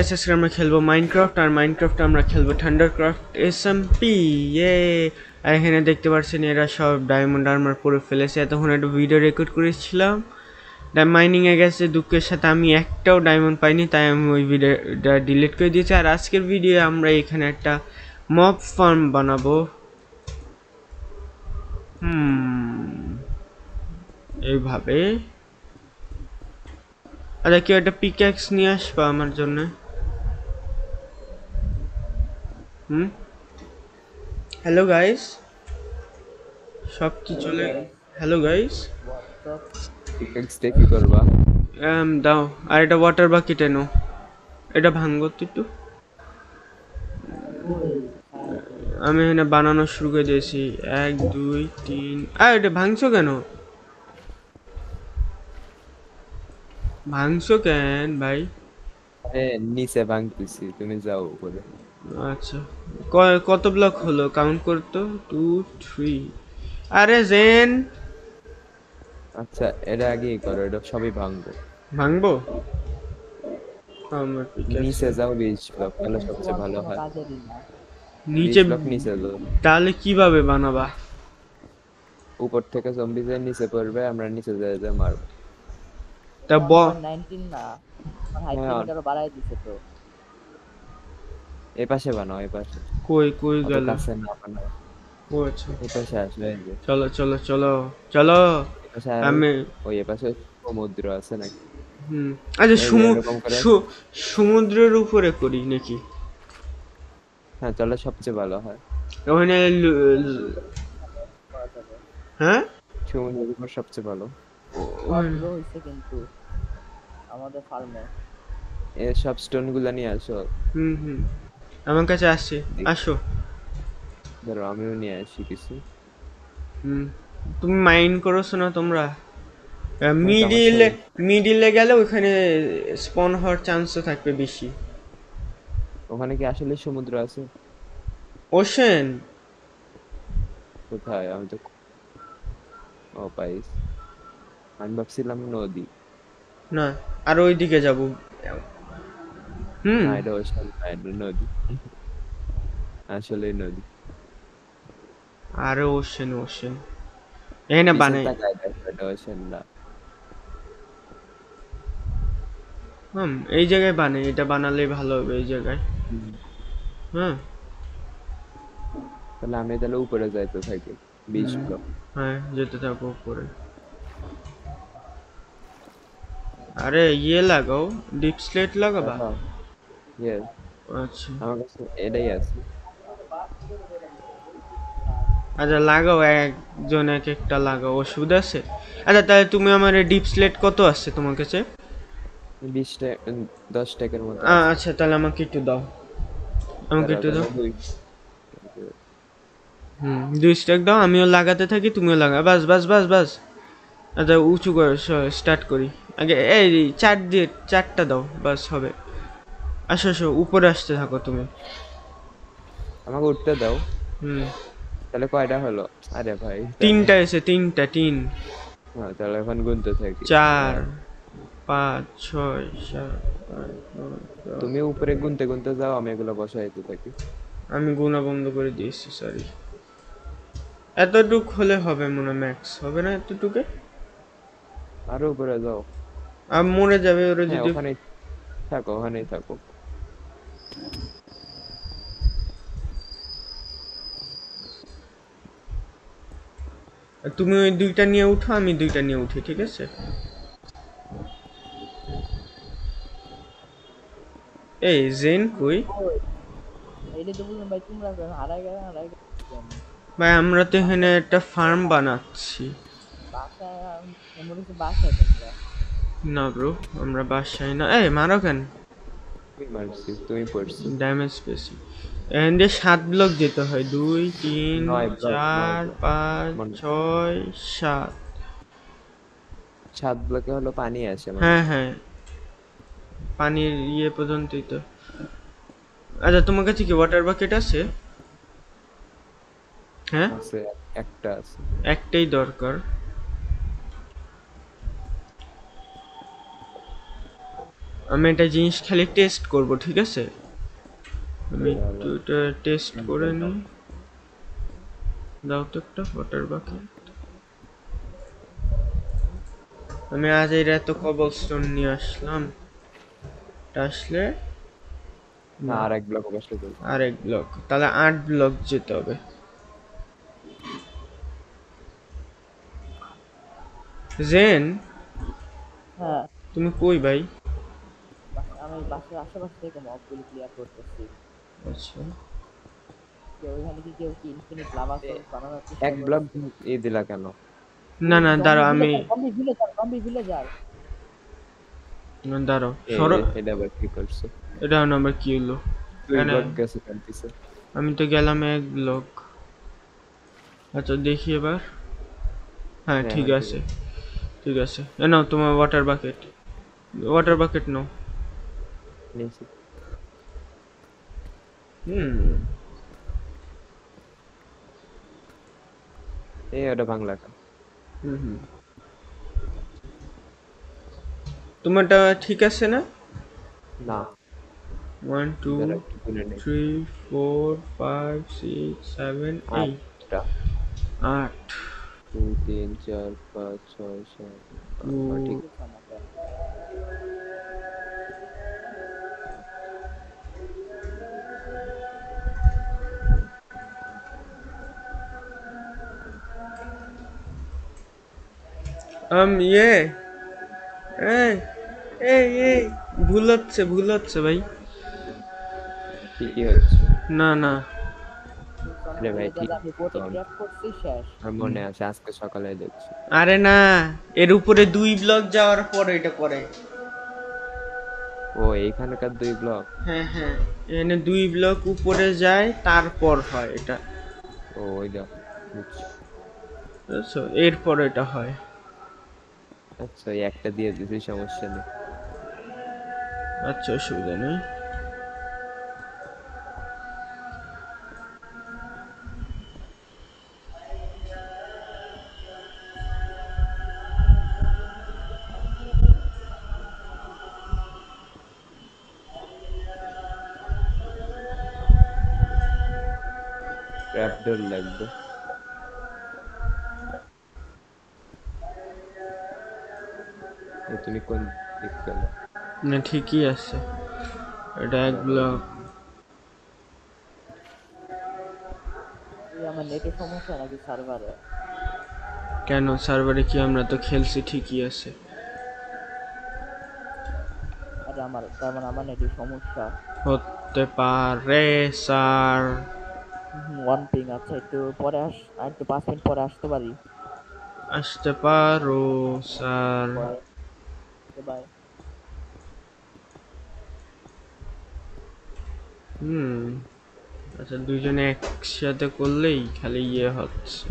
আজকে আমরা খেলব মাইনক্রাফট আর মাইনক্রাফট আমরা খেলব থান্ডারক্রাফট এস এম পি ইয়ে আর এখানে দেখতে পাচ্ছেন এরা সব ডায়মন্ড আর্মার পরে ফেলেছে। এতক্ষণ একটা ভিডিও রেকর্ড করেছিলাম। মাইনিংয়ে গেছে, দুঃখের সাথে আমি একটাও ডায়মন্ড পাইনি, তাই আমি ওই ভিডিওটা ডিলিট করে দিয়েছি। আর আজকের ভিডিও আমরা এখানে একটা মপ ফার্ম বানাবো। হুম, এইভাবে। আচ্ছা কেউ একটা পিক্যাক্স নিয়ে আসবা আমার জন্য। হুম? হ্যালো গাইস সব কি চলে হ্যালো গাইস দিয়ে কি করবা? দাও। আর এটা ওয়াটার বাকেট এনো এটা ভাঙ্গো তো একটু। আমি এখানে বানানো শুরু করে দিয়েছি। এক দুই তিন। আর এটা ভাঙছো কেন? ভাঙছো কেন ভাই? এ নিচে ভাঙতেছি। তুমি যাও উপরে। আচ্ছা। কত ব্লক হলো? কাউন্ট করতো? টু থ্রি আরে জেন আচ্ছা এটা আগেই করো এটা সবই ভাঙবো। ভাঙবো? নিচে যাও বিশ ব্লক তাহলে সবচেয়ে ভালো হয়। নিচে নিচে যাও। তাহলে কীভাবে বানাবা? উপর থেকে জম্বি যায় নিচে পড়বে আমরা নিচে যাই যাই মারবো। তা ব 19 না হাইট হ্যাঁ। লিমিটারও দিছে তো। এই পাশে বানাও এই পাশে। কই কই গেল? কাছে না বানাও। ও আচ্ছা। এই পাশে আসবে চলো চলো চলো চলো। এই আমি ওই এ পাশে সমুদ্র আছে নাকি? হুম। আচ্ছা এই যে সমু- এরকম করে। সু- সমুদ্রের উপরে করি নাকি? হ্যাঁ তাহলে সবচেয়ে ভালো হয়। ওখানে হ্যাঁ? সমুদ্রের উপর সবচেয়ে ভালো। কিন্তু। আমাদের ফার্মে এই সব স্টোনগুলা নিয়ে আসো। হুম হুম। আমার কাছে আসছে। আসো। ধরো আমিও নিয়ে আসি কিছু। হুম তুমি মাইন্ড করছ না তোমরা? মিডিলে মিডিলে গেলে ওখানে স্পন হওয়ার চান্সও থাকবে বেশি। ওখানে কি আসলে সমুদ্র আছে? ওশেন কোথায়? আমি তো ও পাইস। আমি ভাবছিলাম নদী। না আর ওইদিকে যাব। হুম। না এটা ওশান না এটা নদী আসলে নদী আরে ওশেন ওশেন এখানে পিছন বানাই এটা ওশান না। হুম এই জায়গায় বানাই এটা বানালে ভালো হবে এই জায়গায়। হ্যাঁ তাহলে আমি তাহলে উপরে যাইতে থাকি বিশ ব্লক হ্যাঁ যেতে থাকো উপরে। আরে ইয়ে লাগাও ডিপ স্লেট লাগাবা? ইয়েস আচ্ছা। আমার কাছে এটাই আছে। আচ্ছা লাগাও একজন এক একটা লাগাও ওষুধ আছে? আচ্ছা তাহলে তুমি আমার ডিপ স্লেট কত আছে তোমার কাছে? বিশ টাকা দশ টাকার মতো আচ্ছা তাহলে আমাকে একটু দাও। আমাকে একটু দাও। হুম দুই স্ট্যাক দাও আমিও লাগাতে থাকি তুমিও লাগা বাস বাস বাস বাস। আচ্ছা উঁচু করে স্টার্ট করি। আগে এই চার দিয়ে চারটা দাও বাস হবে। আসো আসো উপরে আসতে থাকো তুমি। আমাকে উঠতে দাও। হুম। তাহলে কয়টা হলো? আরে ভাই তিনটা এসে তিনটা তিন। হ্যাঁ তাহলে এখন গুনতে থাকি। চার পাঁচ ছয় সাত। তুমি উপরে গুনতে গুনতে যাও আমি এগুলো বসাইতে থাকি। আমি গুণা বন্ধ করে দিয়েছি সরি এতটুক হলে হবে মনে ম্যাক্স হবে না এতটুকে? আরও উপরে যাও। আর মরে যাবে ওরা হ্যাঁ, যদি ওখানেই থাকো ওখানেই থাকো। তুমি ওই দুইটা নিয়ে উঠো আমি দুইটা নিয়ে উঠি ঠিক আছে? এই জেন কই? ভাই আমরা? তো এখানে একটা ফার্ম বানাচ্ছি। না ব্রো আমরা বাসায় না। এই মারো কেন? তুমি তুমি পড়ছি। ড্যামেজ পেয়েছি। দিয়ে সাত ব্লক যেতে হয়। দুই তিন চার পাঁচ ছয় সাত। সাত ব্লকে হলো পানি মানে হ্যাঁ হ্যাঁ। পানির ইয়ে পর্যন্তই তো। আচ্ছা তোমার কাছে কি ওয়াটার বাকেট আছে? হ্যাঁ? আছে একটা আছে। একটাই দরকার। আমি একটা জিনিস খালি টেস্ট করব ঠিক আছে? আমি একটু এটা টেস্ট করে নিই দাও তো একটা ওয়াটার বাকেট আমি আজ এই রাতে কবল স্টোন নিয়ে আসলাম। আসলে না আর এক ব্লক বসলে তো। আরেক ব্লক তাহলে আট ব্লক যেতে হবে। জেন হ্যাঁ। তুমি কই ভাই? আমি বাসের আশেপাশে থেকে মবগুলি ক্লিয়ার করতেছি। আচ্ছা কেউ ওইখানে কি কেউ কি ইনফিনিট লাভা সোর্স বানানোর চেষ্টা এক ব্লক এ দিলা কেন না না দাঁড়াও আমি কম্বি ভিলেজার কম্বি ভিলেজার দাঁড়াও এ, সরো এটা আবার কি করছ এটা নাম্বার কি হলো দুই কেন? ব্লক গেছে কান্তিছে আমি তো গেলাম এক ব্লক আচ্ছা দেখি এবার হ্যাঁ হ্যাঁ, ঠিক ঠিক আছে ঠিক আছে এ নাও তোমার ওয়াটার বাকেট ওয়াটার বাকেট নাও নিয়েছি হুম এই ওটা বাংলা কেন হুম হুম তোমারটা ঠিক আছে না না ওয়ান টু যারা একটু গুনে নেই three four five six seven eight আটটা আট দুই তিন চার পাঁচ আম ইয়ে এই এই ভুল হচ্ছে ভুল হচ্ছে ভাই। ঠিকই হচ্ছে না না। আরে ভাই, ঠিক মনে আছে আজকে সকালে দেখছি। না এর উপরে দুই ব্লক যাওয়ার পরে এটা করে। ও এইখানকার দুই ব্লক হ্যাঁ হ্যাঁ। এখানে দুই ব্লক উপরে যায় তারপর হয় এটা। ও ওই দেখো বুঝছ? এরপর এটা হয়। আচ্ছা এই একটা দিয়ে দিছি সমস্যা নেই। আচ্ছা অসুবিধা নেই। ট্র্যাপডোর লাগবে। তুমি কোন দিক গেলে? না ঠিকই আছে। এটা এক ব্লক আমার নেটের সমস্যা নাকি সার্ভারে কেন? সার্ভারে কি আমরা তো খেলছি ঠিকই আছে। আরে আমার তার মানে আমার নেটের সমস্যা। হতে পারে স্যার। ওয়ান আচ্ছা একটু পরে আস আর একটু পাঁচ মিনিট পরে আসতে পারি। আসতে পারো স্যার। বাই হুম আচ্ছা দুজনে একসাথে করলেই খালি ইয়ে হচ্ছে।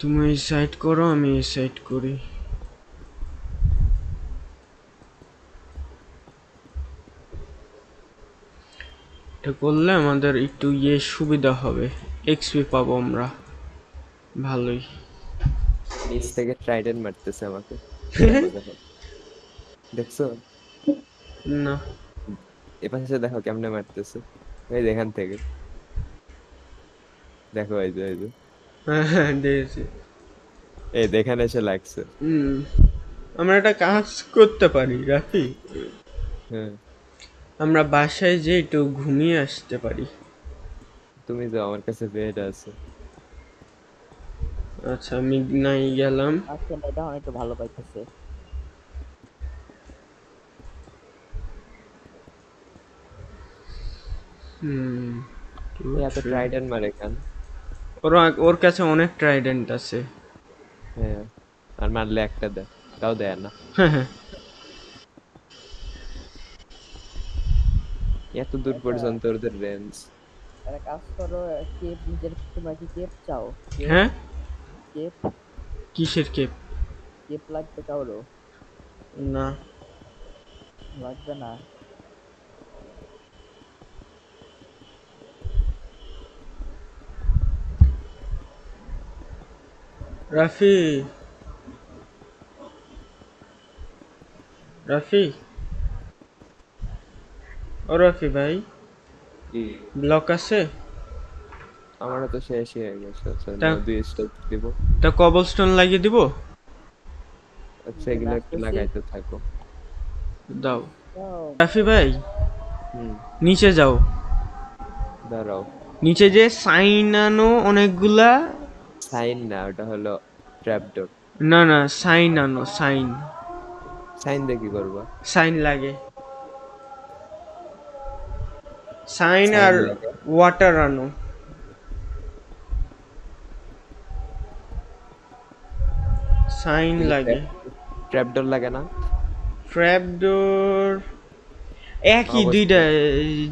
তুমি এই সাইড করো আমি এই সাইড করি। এটা করলে আমাদের একটু ইয়ে সুবিধা হবে। এক্সপি পাবো আমরা। ভালোই। নিচ থেকে ট্রাইডেন্ট মারতেছে আমাকে। দেখছ? না। এপাশে দেখো কেমনে মারতেছে। এই এখান থেকে। দেখো এই যে এই যে। হ্যাঁ দেখেছি। এই যে এসে লাগছে। হুম। আমরা একটা কাজ করতে পারি রাফি। হ্যাঁ। আমরা বাসায় যে একটু ঘুমিয়ে আসতে পারি। তুমি যাও আমার কাছে বেড আছে। আচ্ছা আমি নাই গেলাম। আচ্ছা এটা অনেকটা ভালো পাইতেছে। হুম এই এত ট্রাইডেন্ট মারে কেন ওর ওর কাছে অনেক ট্রাইডেন্ট আছে হ্যাঁ আর মারলে একটা দেয় তাও দেয় না হ্যাঁ হ্যাঁ এত দূর পর্যন্ত ওদের রেঞ্জ একটা কাজ করো কেপ নিজের তোমরা কি কেপ চাও হ্যাঁ কেপ কিসের কেপ কেপ লাগবে কারও না লাগবে না রাফি। রাফি। ও রফি ভাই কি ব্লক আছে? আমারও তো শেষ হয়ে গেছে আচ্ছা দুই স্টেপ দিব। তা কবলস্টোন লাগিয়ে দিব? আচ্ছা এগুলো একটু লাগাইতে থাকো। দাও। রাফি ভাই হুম। নিচে যাও। দাঁড়াও। নিচে যে সাইন আনো অনেকগুলা সাইন না ওটা হলো ট্র্যাপডোর না না সাইন আনো সাইন। সাইন দিয়ে কি করবা? সাইন লাগে। সাইন আর ওয়াটার আনো। সাইন লাগে। ট্র্যাপডোর লাগে না? ট্র্যাপডোর একই দুইটা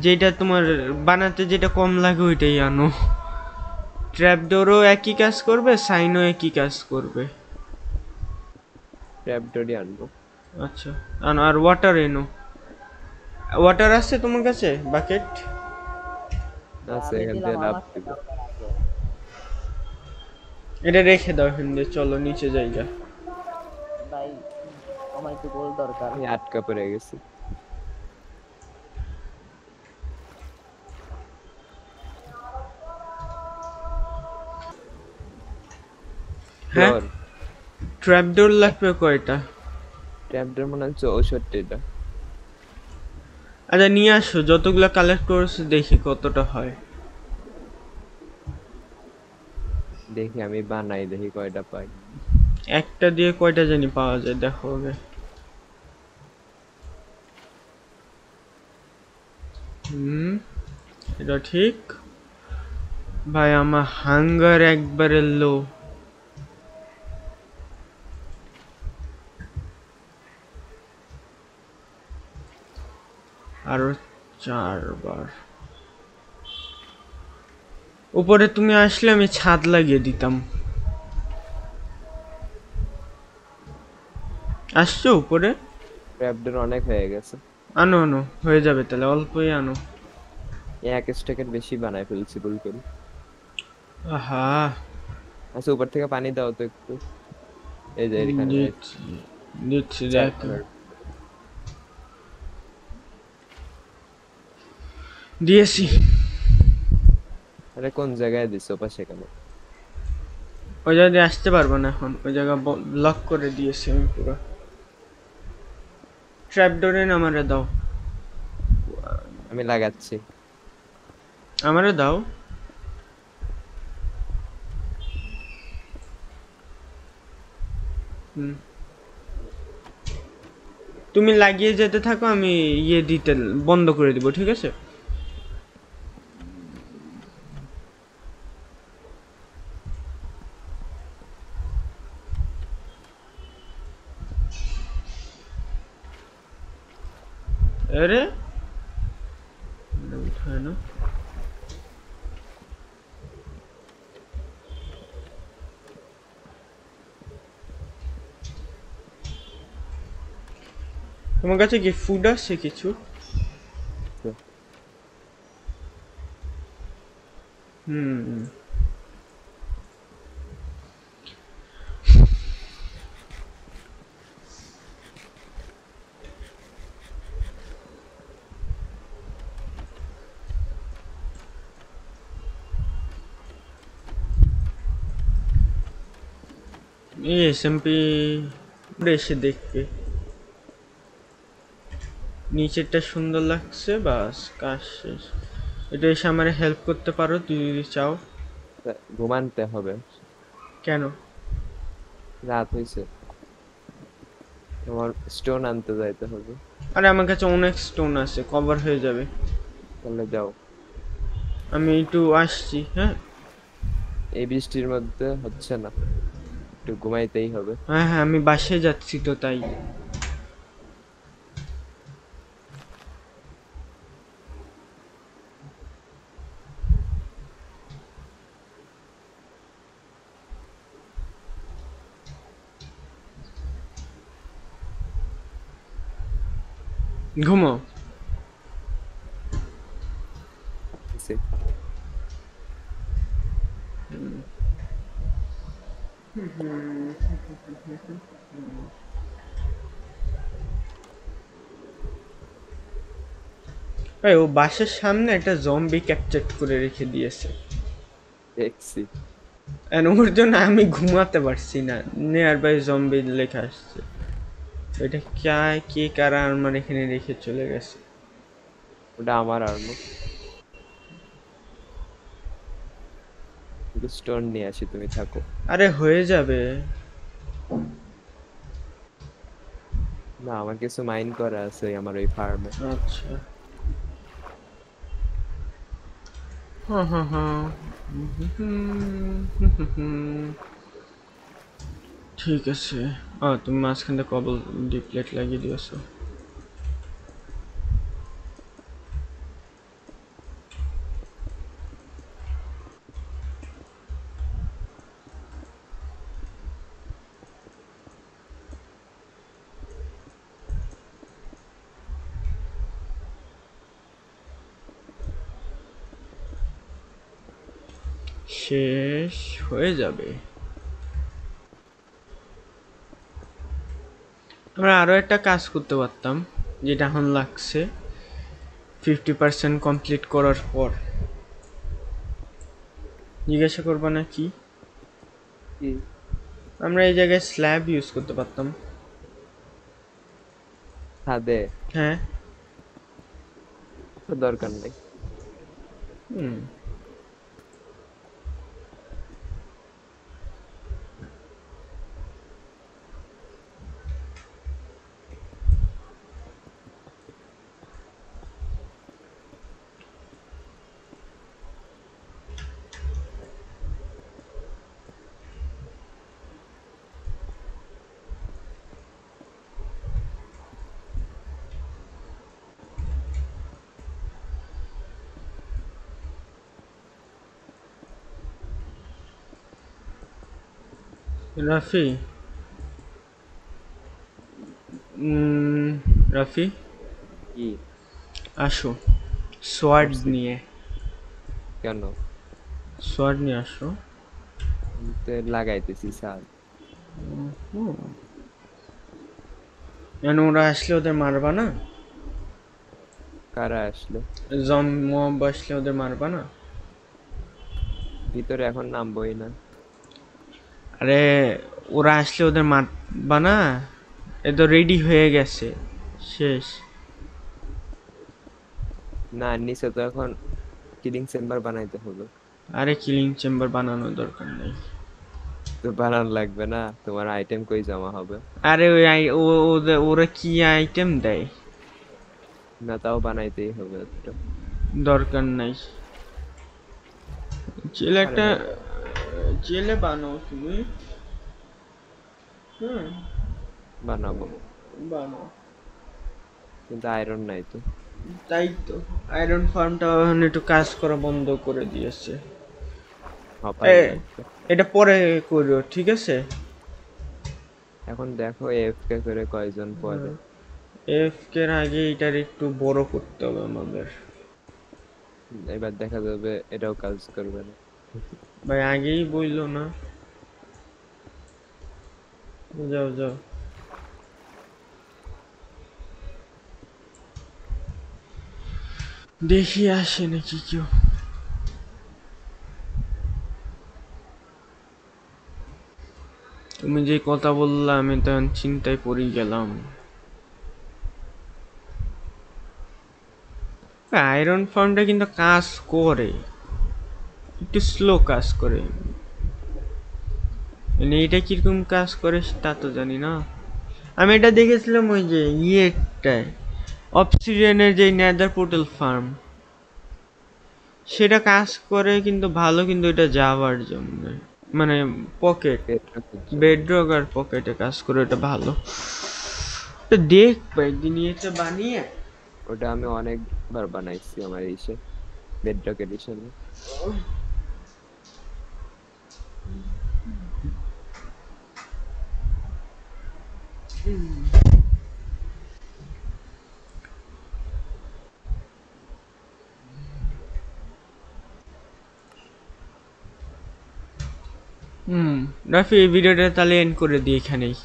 যেটা তোমার বানাতে যেটা কম লাগে ওইটাই আনো। ট্র্যাপডোরও একই কাজ করবে সাইনও একই কাজ করবে। ট্র্যাপডোরই আনব। আচ্ছা আনো আর ওয়াটার এনো ওয়াটার আছে তোমার কাছে? বাকেট আছে এখান থেকে লাভ দিব। এটা রেখে দাও এখান দিয়ে চলো নিচে জায়গা। ভাই আমার একটু গোল দরকার। আমি আটকা পড়ে গেছি। হ্যাঁ? ট্র্যাপডোর লাগবে কয়টা? ট্র্যাপডোর মনে হচ্ছে আচ্ছা নিয়ে আসো যতগুলো কালেক্ট করেছ দেখি কতটা হয়। দেখি আমি বানাই দেখি কয়টা পাই। একটা দিয়ে কয়টা জানি পাওয়া যায় দেখো আগে। হুম এটা ঠিক। ভাই আমার হাঙ্গার একবারে লো আরও চারবার। উপরে তুমি আসলে আমি ছাদ লাগিয়ে দিতাম। আসছো উপরে? অনেক হয়ে গেছে। আনো আনো হয়ে যাবে তাহলে অল্পই আনো। এক স্টেকের বেশি বানায় ফেলছি ভুল করে। আহা। আচ্ছা উপর থেকে পানি দাও তো একটু। এই যে এখানে দিচ্ছি দেখ। দিয়েছি। আরে কোন জায়গায় দিছো? পাশে কেন ওই জায়গা দিয়ে আসতে পারব না এখন। ওই জায়গা ব্লক করে দিয়েছি আমি পুরো। ট্র্যাপ ডোরে আমারে দাও। আমি লাগাচ্ছি। আমারে দাও। হুম। তুমি লাগিয়ে যেতে থাকো আমি ইয়ে দিতে বন্ধ করে দিব ঠিক আছে? আরে এটা উঠায় না তোমার কাছে কি ফুড আছে কিছু হুম এই এসএমপি এসে দেখবে নিচেরটা সুন্দর লাগছে বাস কাজ শেষ। এটা এসে আমার হেল্প করতে পারো তুই যদি চাও। ঘুমানতে হবে। কেন? রাত হয়েছে আমার স্টোন আনতে যাইতে হবে। আরে আমার কাছে অনেক স্টোন আছে কভার হয়ে যাবে। তাহলে যাও। আমি একটু আসছি হ্যাঁ? এই বৃষ্টির মধ্যে হচ্ছে না। একটু ঘুমাইতেই হবে। হ্যাঁ হ্যাঁ আমি বাসে যাচ্ছি তো তাই। ঘুমো। ভাই ও বাসের সামনে একটা জম্বি ক্যাপচার করে রেখে দিয়েছে। দেখছি। ওর জন্য আমি ঘুমাতে পারছি না। নিয়ার বাই জম্বি লেখা আসছে। এটা কে কে কারা আমার এখানে রেখে চলে গেছে। ওটা আমার আর্মো স্টোন নিয়ে আসি তুমি থাকো। আরে হয়ে যাবে। না আমার কিছু মাইন করা আছে আমার ওই ফার্মে আচ্ছা হ্যাঁ হ্যাঁ হ্যাঁ ঠিক আছে ও তুমি মাঝখান থেকে কবল ডিপ প্লেট লাগিয়ে দিয়েছ শেষ হয়ে যাবে। আমরা আরও একটা কাজ করতে পারতাম যেটা এখন লাগছে ফিফটি পার্সেন্ট কমপ্লিট করার পর। জিজ্ঞাসা করবা না কি? আমরা এই জায়গায় স্ল্যাব ইউজ করতে পারতাম। ছাদে? হ্যাঁ। দরকার নেই। হুম। রাফি? রাফি? কি আসো। সোয়ার্ড নিয়ে। কেন? সোয়ার্ড নিয়ে আসো। তো লাগাইতেছি ছাদ কেন ওরা আসলে ওদের মারবা না? কারা আসলো? জম মব আসলে ওদের মারবা না? ভিতরে এখন নামবই না। আরে ওরা আসলে ওদের মারবা না? এ তো রেডি হয়ে গেছে। শেষ। না নিচে তো এখন কিলিং চেম্বার বানাইতে হবে। আরে কিলিং চেম্বার বানানোর দরকার নেই। তো বানানো লাগবে না? তোমার আইটেম কই জমা হবে? আরে ওই আই- ও- ওদের ওরা কি আইটেম দেয়? না তাও বানাইতেই হবে। দরকার নাই। জেলে একটা জেলে বানাও তুমি। হুম। বানাবো। বানাও। কিন্তু আয়রন নাই তো। তাই তো। আয়রন ফার্মটা একটু কাজ করা বন্ধ করে দিয়েছে। লাগবে। এটা পরে করো ঠিক আছে? এখন দেখো এফকে করে কয়জন পরে। এফ কে আগে এটার একটু বড় করতে হবে আমাদের। এবার দেখা যাবে এটাও কাজ করবে না। ভাই, আগেই বলল না। যাও যাও। দেখি আসে নাকি কেউ। তুমি যে কথা বললা, আমি তখন চিন্তায় পড়ে গেলাম। আয়রন ফার্মটা কিন্তু কাজ করে। একটু স্লো কাজ করে। মানে এটা কীরকম কাজ করে তা তো জানি না। আমি এটা দেখেছিলাম ওই যে ইয়েটায় অপসিডিয়ানের যে নেদার পোর্টাল ফার্ম। সেটা কাজ করে কিন্তু ভালো, কিন্তু এটা যাওয়ার জন্য। মানে পকেট বেডরক আর পকেটে কাজ করে এটা ভালো। তো দেখ একদিন এটা বানিয়ে। ওটা আমি অনেকবার বানাইছি আমার ইসে বেডরক এডিশনে রাফি এই ভিডিওটা তাহলে এন্ড করে দিই এখানেই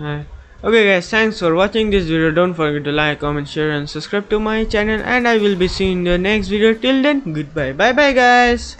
হ্যাঁ Okay guys, thanks for watching this video. Don't forget to like, comment, share and subscribe to my channel and I will be seeing you in the next video. Till then, goodbye. Bye bye guys.